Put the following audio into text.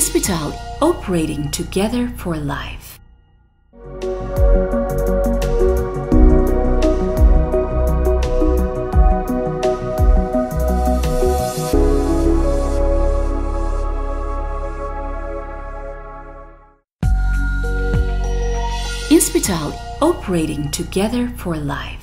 Hospital operating together for life. Hospital operating together for life.